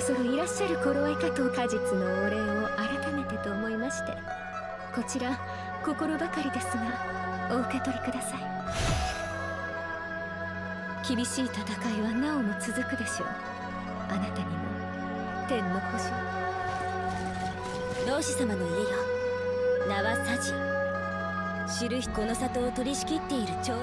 ろそろいらっしゃる頃合いかと果実のお礼を改めてと思いましてこちら心ばかりですがお受け取りください。厳しい戦いはなおも続くでしょう。あなたにも天の保証老子様の家よ。名は佐治。知る日この里を取り仕切っている長老。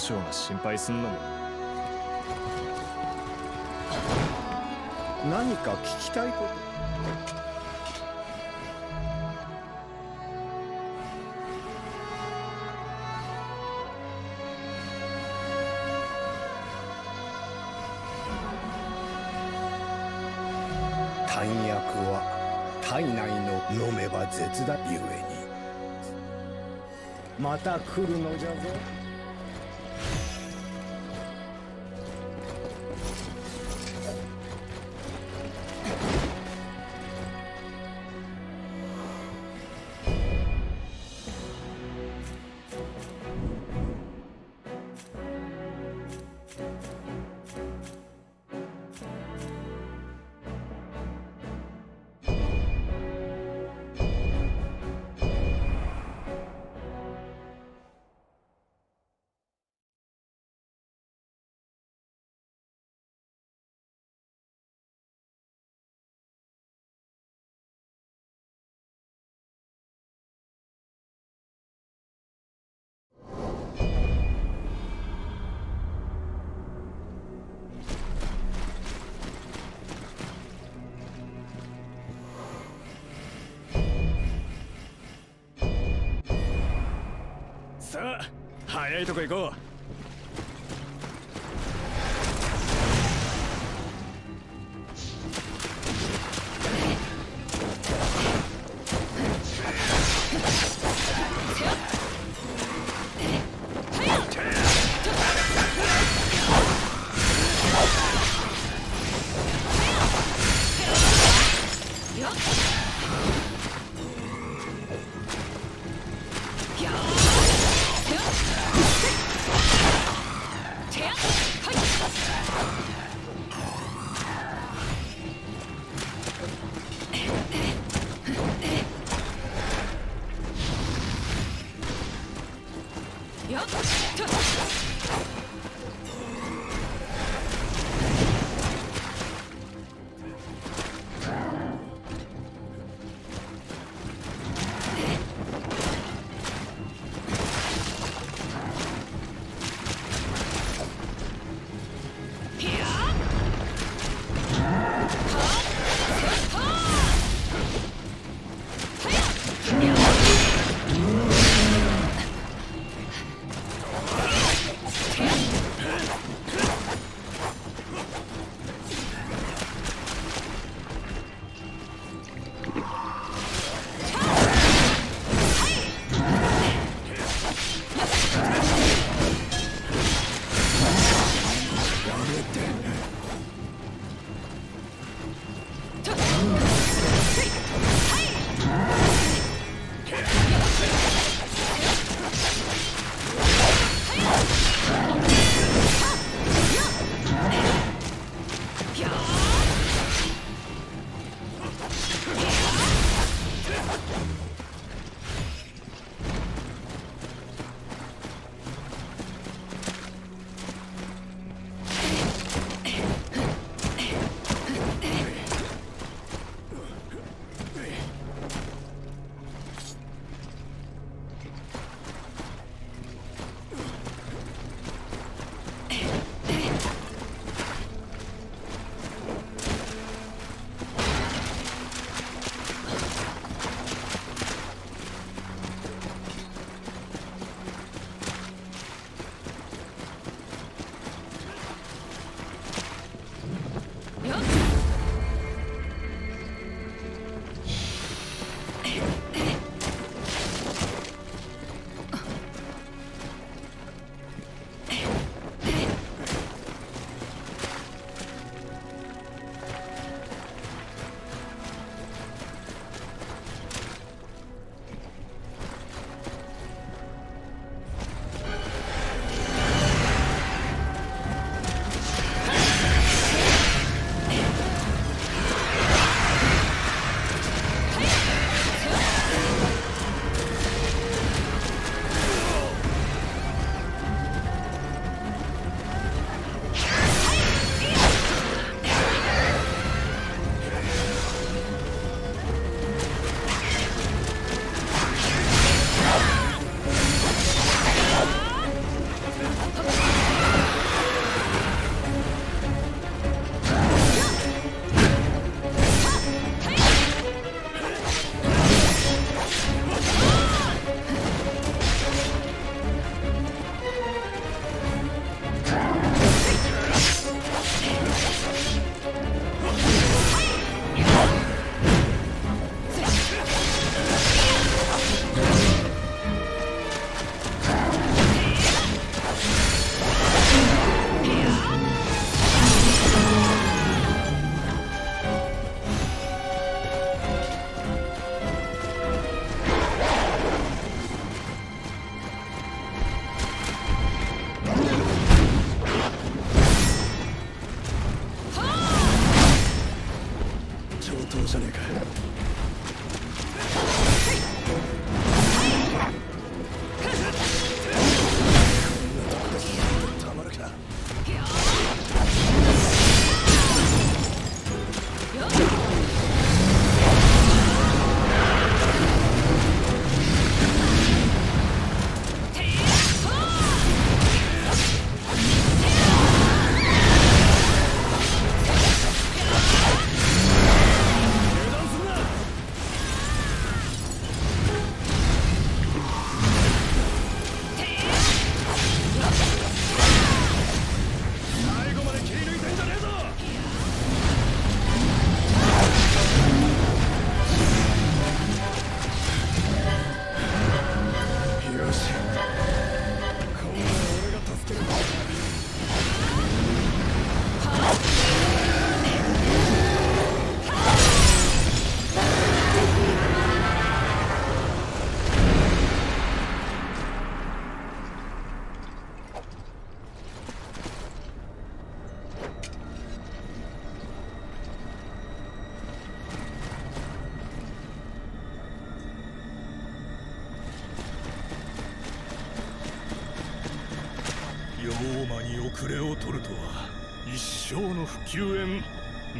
さか交渉が心配すんのも。何か聞きたいこと。弾薬は体内の飲めば絶だゆえに。また来るのじゃぞ。早いとこ行こう。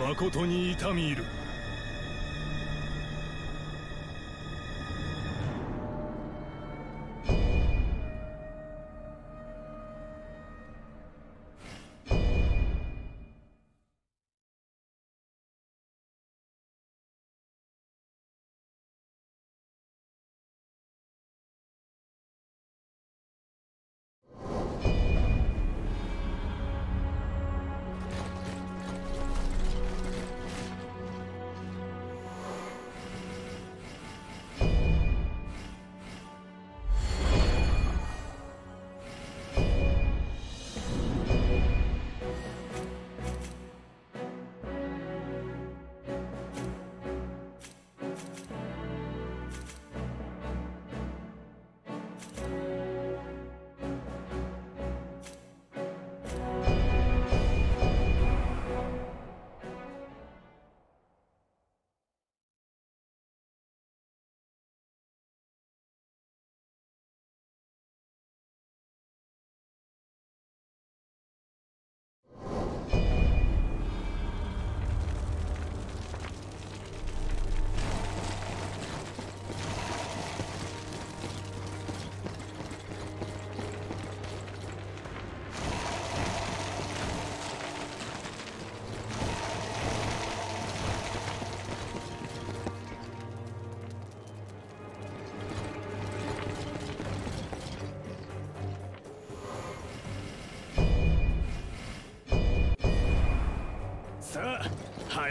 誠に痛み入る。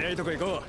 早いとこ行こう。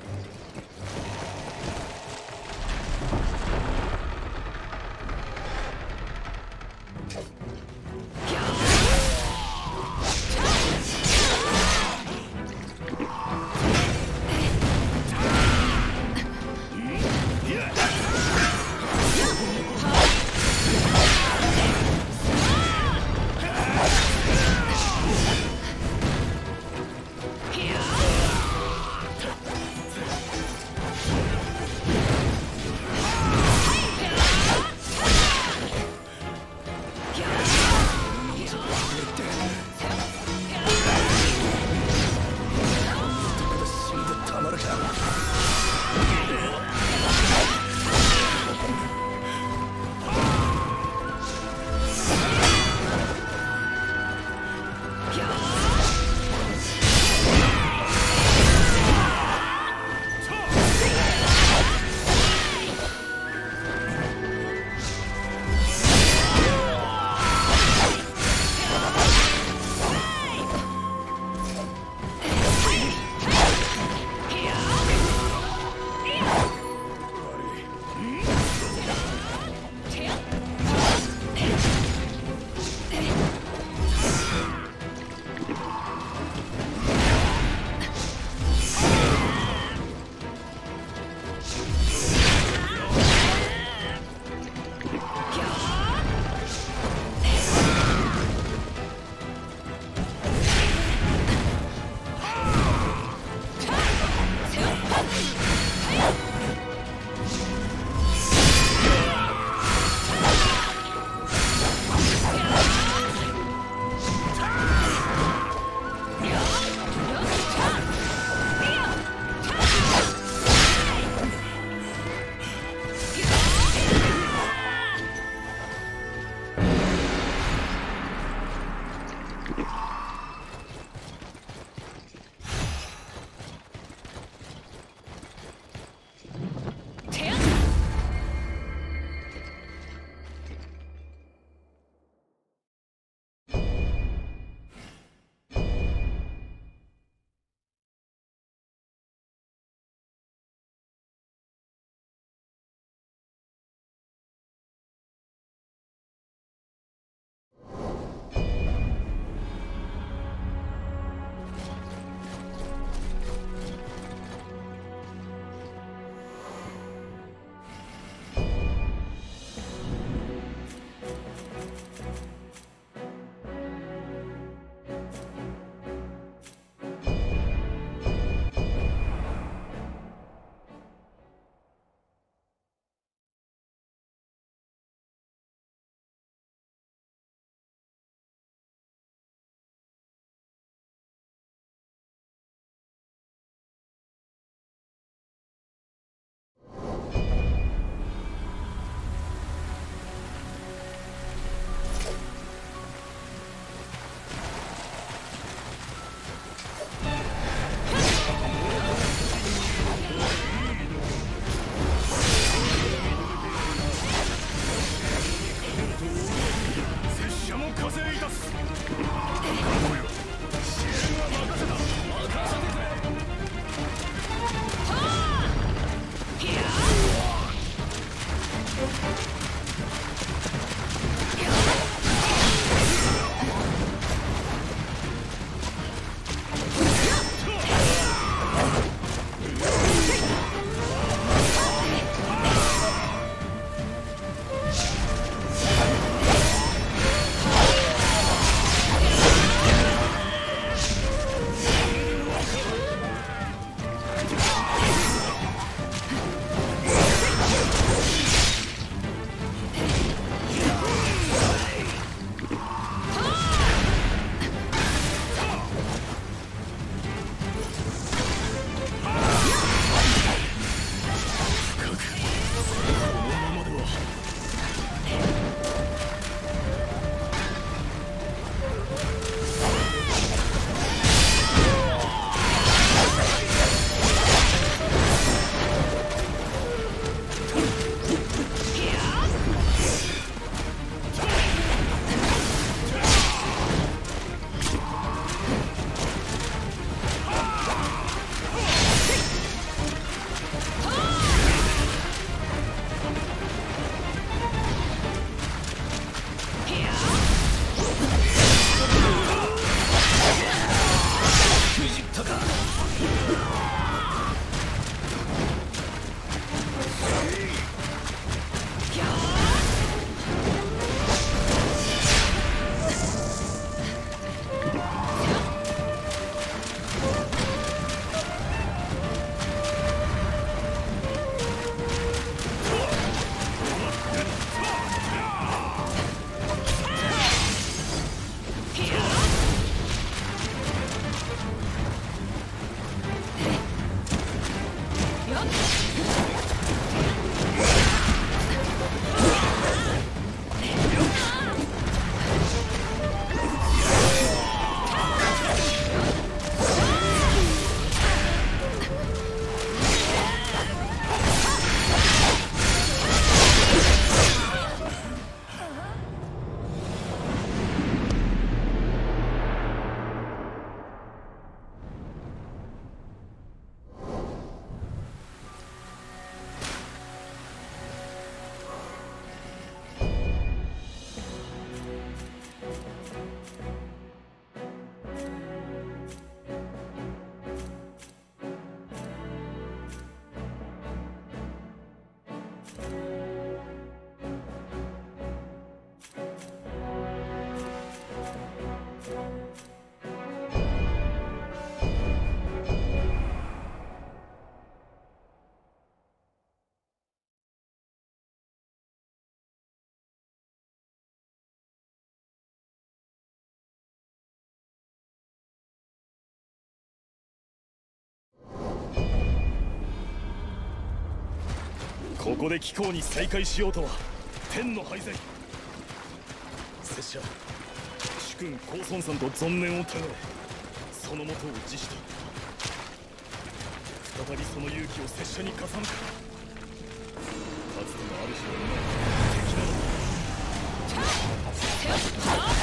ここで機構に再会しようとは天の廃材拙者主君高孫さんと存念をたがえそのもとを辞した。再びその勇気を拙者に重ねたか。つての主の敵なのだ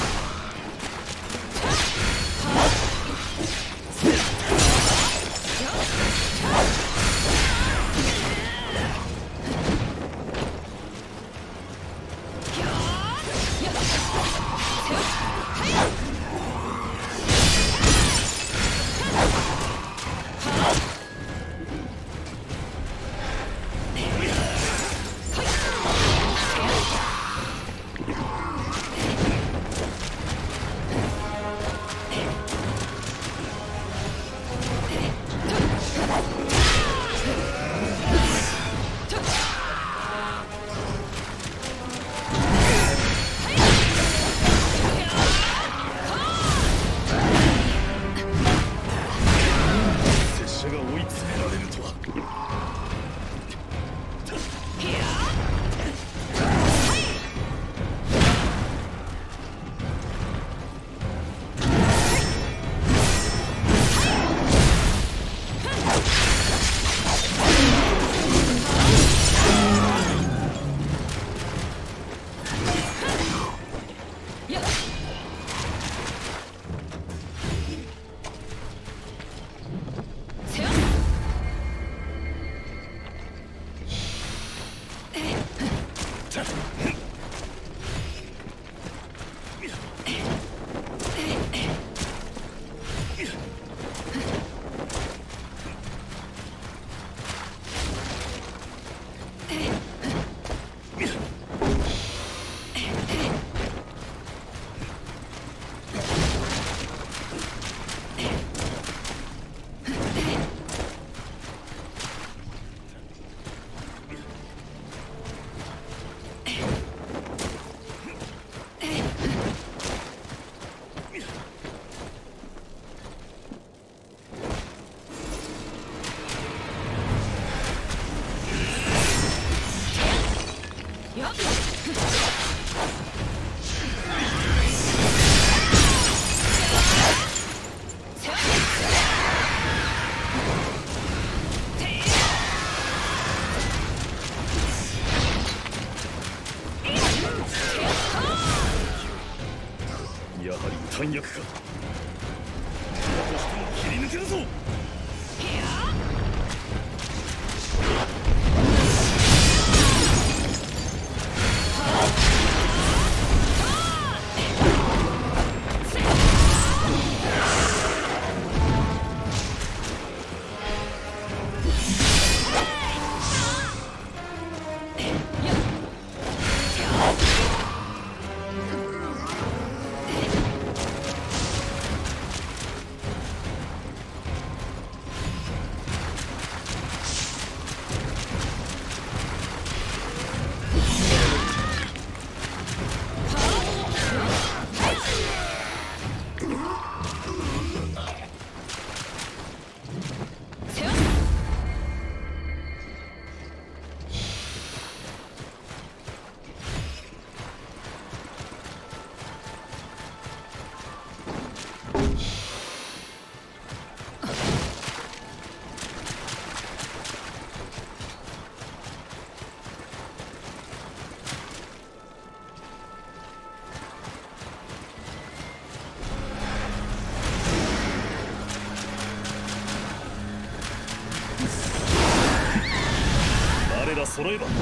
揃えば向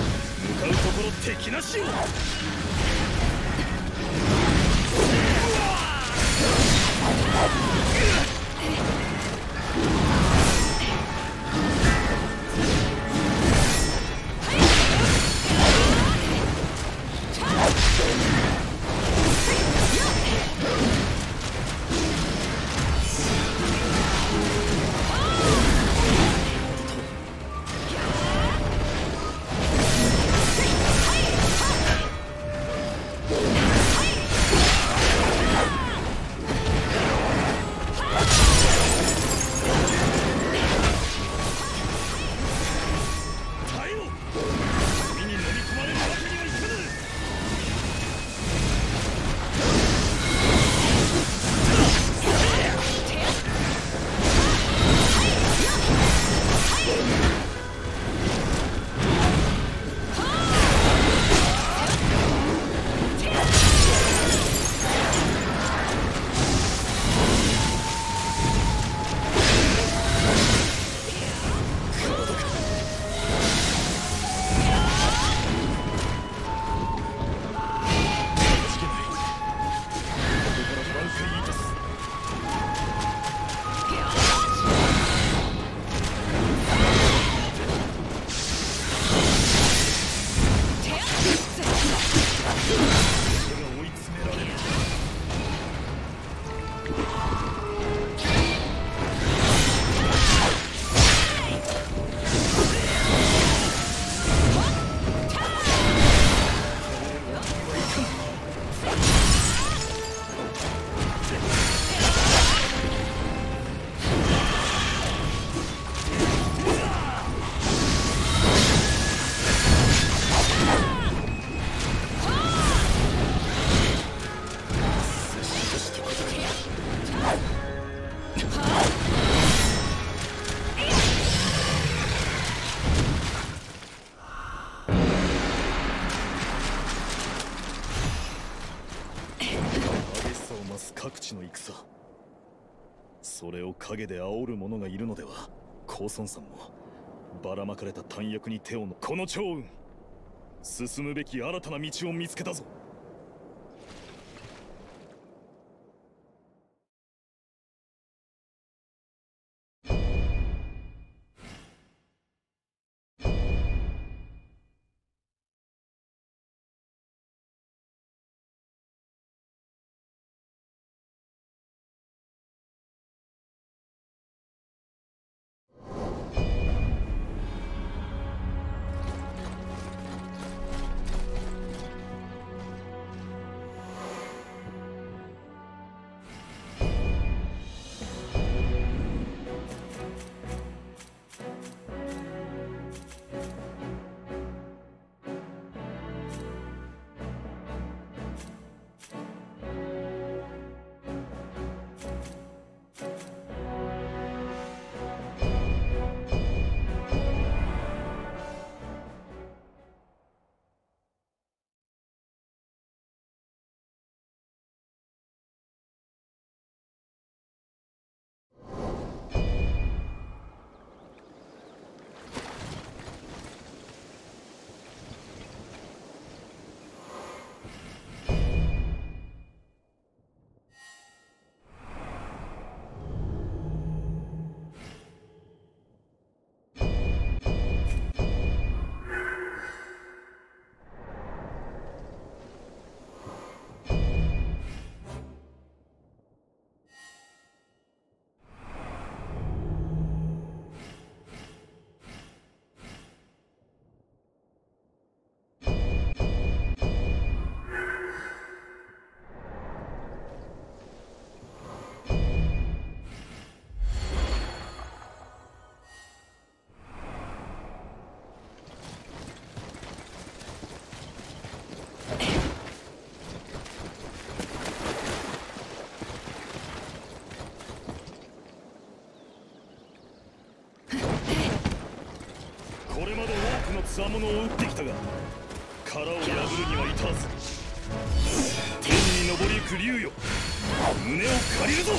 かうところ敵なしよ。陰で煽る者がいるのでは高孫さんもばらまかれた弾薬に手をのこの趙雲進むべき新たな道を見つけたぞ。多くの強者を撃ってきたが殻を破るには至らず天に昇りゆく竜よ。胸を借りるぞ。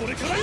これから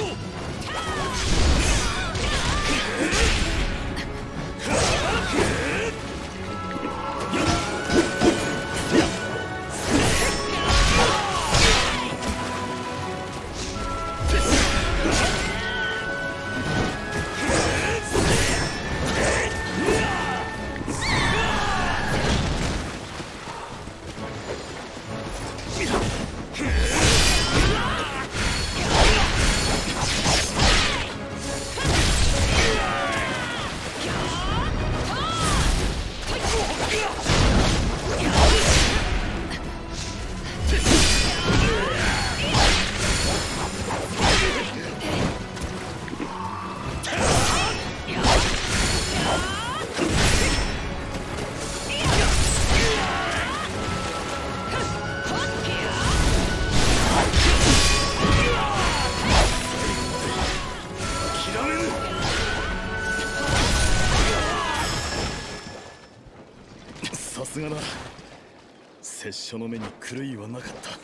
の目に狂いはなかった。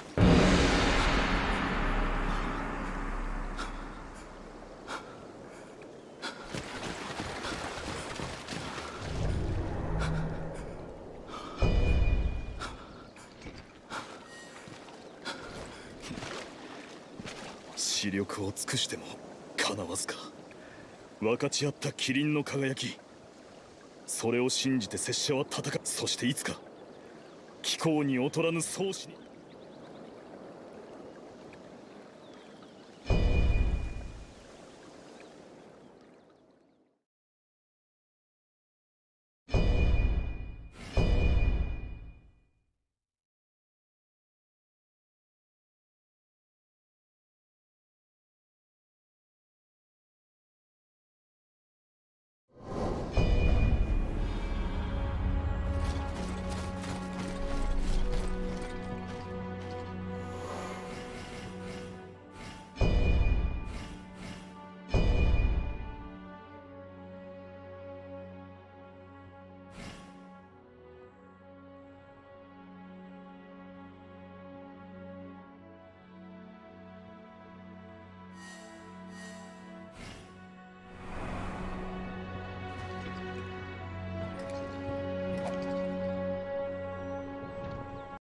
視力を尽くしてもかなわずか。分かち合ったキリンの輝き。それを信じて拙者は戦う。そしていつか気候に劣らぬ宗師に。